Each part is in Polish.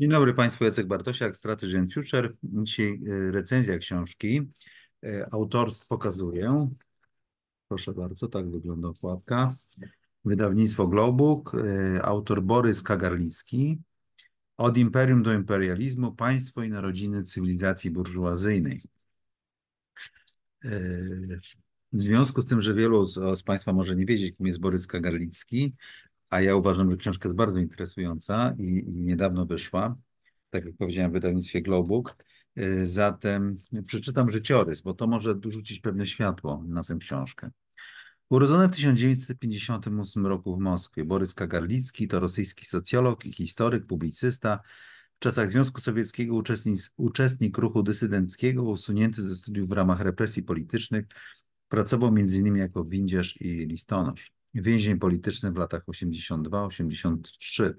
Dzień dobry Państwu, Jacek Bartosiak, Strategy and Future. Dzisiaj e, recenzja książki. E, autorstwo pokazuję. Proszę bardzo, tak wygląda okładka. Wydawnictwo Globuk, e, autor Borys Kagarlicki. Od imperium do imperializmu, państwo i narodziny cywilizacji burżuazyjnej. W związku z tym, że wielu z, z Państwa może nie wiedzieć, kim jest Borys Kagarlicki, a ja uważam, że książka jest bardzo interesująca i, i niedawno wyszła, tak jak powiedziałem w wydawnictwie Globuk. Y, zatem przeczytam życiorys, bo to może rzucić pewne światło na tę książkę. Urodzony w 1958 roku w Moskwie, Borys Kagarlicki to rosyjski socjolog i historyk, publicysta. W czasach Związku Sowieckiego uczestnik, uczestnik ruchu dysydenckiego, usunięty ze studiów w ramach represji politycznych, pracował m.in. jako windziarz i listonosz więzień polityczny w latach 82-83.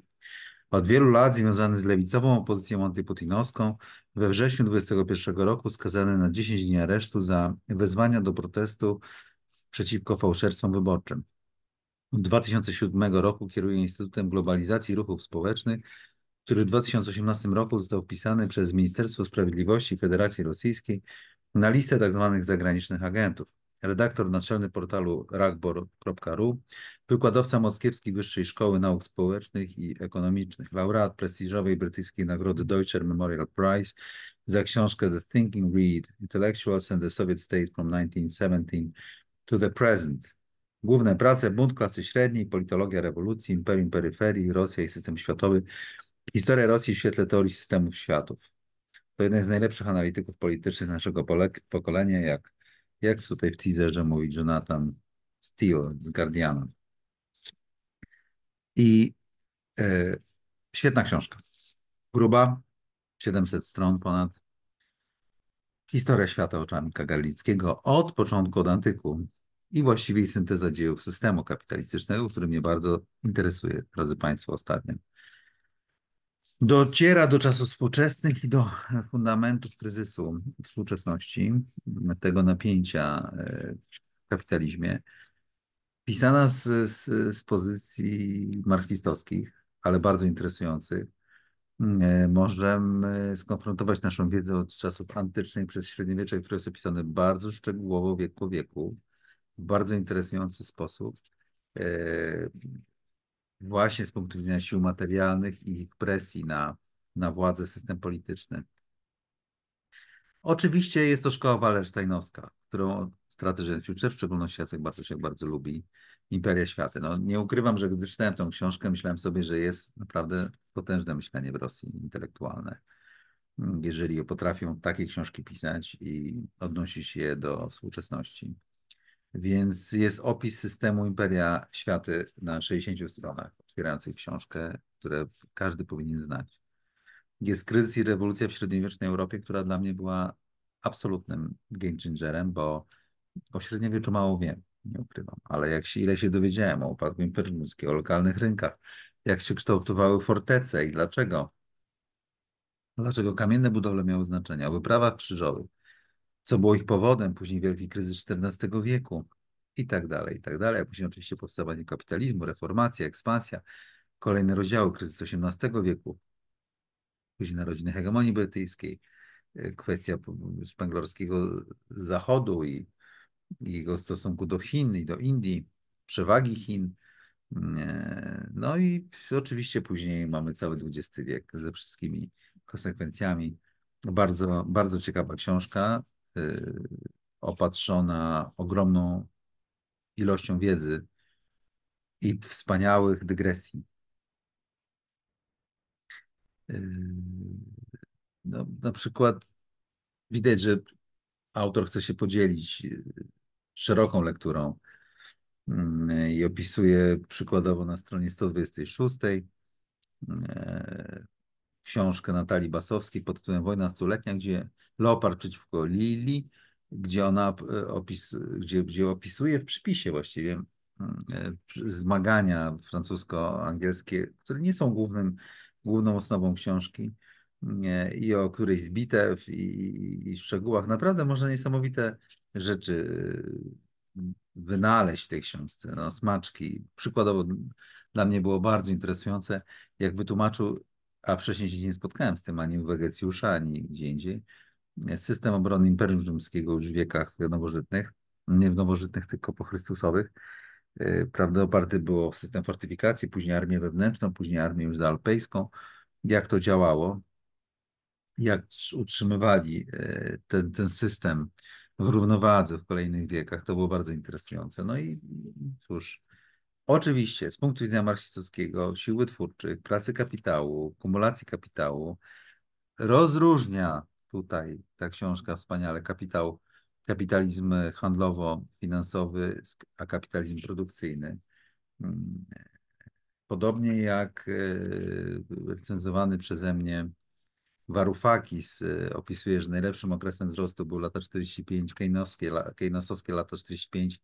Od wielu lat związany z lewicową opozycją antyputinowską, we wrześniu 2021 roku skazany na 10 dni aresztu za wezwania do protestu przeciwko fałszerstwom wyborczym. Od 2007 roku kieruje Instytutem Globalizacji Ruchów Społecznych, który w 2018 roku został wpisany przez Ministerstwo Sprawiedliwości Federacji Rosyjskiej na listę tzw. Tak zagranicznych agentów redaktor naczelny portalu ragbor.ru, wykładowca Moskiewskiej Wyższej Szkoły Nauk Społecznych i Ekonomicznych, laureat prestiżowej brytyjskiej nagrody Deutscher Memorial Prize za książkę The Thinking Read, Intellectuals and the Soviet State from 1917 to the Present. Główne prace Bunt klasy średniej, Politologia rewolucji, Imperium peryferii, Rosja i system światowy, Historia Rosji w świetle teorii systemów światów. To jeden z najlepszych analityków politycznych naszego pokolenia, jak jak tutaj w teaserze mówi Jonathan Steele z Guardiana. I e, świetna książka. Gruba, 700 stron ponad. Historia świata oczami Kagarlickiego od początku, od antyku i właściwie synteza dziejów systemu kapitalistycznego, który mnie bardzo interesuje, drodzy Państwo, ostatnio. Dociera do czasów współczesnych i do fundamentów kryzysu współczesności, tego napięcia e, w kapitalizmie. Pisana z, z, z pozycji marxistowskich, ale bardzo interesujących. E, możemy skonfrontować naszą wiedzę od czasów antycznych przez średniowiecze, które jest opisane bardzo szczegółowo, wiek po wieku, w bardzo interesujący sposób. Właśnie z punktu widzenia sił materialnych i ich presji na, na władzę, system polityczny. Oczywiście jest to szkoła wallersteinowska, którą Strategy Future, w szczególności Jacek Bartosiak bardzo lubi, Imperia Światy. No, nie ukrywam, że gdy czytałem tę książkę, myślałem sobie, że jest naprawdę potężne myślenie w Rosji intelektualne. Jeżeli potrafią takie książki pisać i odnosić je do współczesności. Więc jest opis systemu Imperia Światy na 60 stronach, otwierających książkę, które każdy powinien znać. Jest kryzys i rewolucja w średniowiecznej Europie, która dla mnie była absolutnym game changerem, bo o średniowieczu mało wiem, nie ukrywam, ale jak się, ile się dowiedziałem o upadku Imperium Ludzkiego, o lokalnych rynkach, jak się kształtowały fortece i dlaczego, dlaczego kamienne budowle miały znaczenie, o wyprawach krzyżowych, co było ich powodem, później wielki kryzys XIV wieku i tak dalej, i tak dalej. A później oczywiście powstawanie kapitalizmu, reformacja, ekspansja, kolejne rozdziały, kryzys XVIII wieku, później narodziny hegemonii brytyjskiej, e, kwestia szpenglorskiego zachodu i, i jego stosunku do Chin i do Indii, przewagi Chin. E, no i oczywiście później mamy cały XX wiek ze wszystkimi konsekwencjami. Bardzo, bardzo ciekawa książka. Y, opatrzona ogromną ilością wiedzy i wspaniałych dygresji. Y, no, na przykład widać, że autor chce się podzielić y, szeroką lekturą i opisuje przykładowo na stronie 126 książkę Natalii Basowskiej pod tytułem Wojna stuletnia, gdzie Leopard przeciwko Lili, gdzie ona e, opis, gdzie, gdzie opisuje w przypisie właściwie mm, e, zmagania francusko-angielskie, które nie są głównym, główną osnową książki i o którejś z bitew i, i szczegółach. Naprawdę można niesamowite rzeczy e, wynaleźć w tej książce, no, smaczki. Przykładowo dla mnie było bardzo interesujące, jak wytłumaczył a wcześniej się nie spotkałem z tym ani u Wegecjusza, ani gdzie indziej. System obrony Imperium Rzymskiego już w wiekach nowożytnych, nie w nowożytnych, tylko po Chrystusowych, yy, prawda, oparty był o system fortyfikacji, później armię wewnętrzną, później armię już alpejską. Jak to działało, jak utrzymywali yy, ten, ten system w równowadze w kolejnych wiekach, to było bardzo interesujące. No i cóż, oczywiście z punktu widzenia marksistowskiego, siły twórczych, pracy kapitału, kumulacji kapitału, rozróżnia tutaj ta książka wspaniale kapitał, kapitalizm handlowo-finansowy, a kapitalizm produkcyjny. Podobnie jak e, recenzowany przeze mnie Varoufakis e, opisuje, że najlepszym okresem wzrostu były lata 45, keynesowskie, keynesowskie lata 45,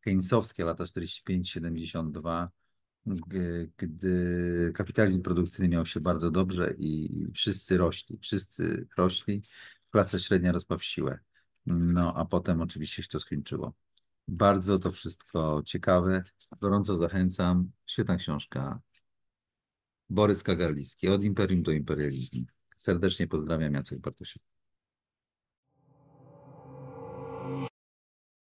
keynesowskie lata 45-72, gdy kapitalizm produkcyjny miał się bardzo dobrze i wszyscy rośli, wszyscy rośli, klasa średnia rosła w siłę. No, a potem oczywiście się to skończyło. Bardzo to wszystko ciekawe. Gorąco zachęcam. Świetna książka. Borys Kagarlicki, od imperium do imperializmu. Serdecznie pozdrawiam, Jacek Bartosiuk.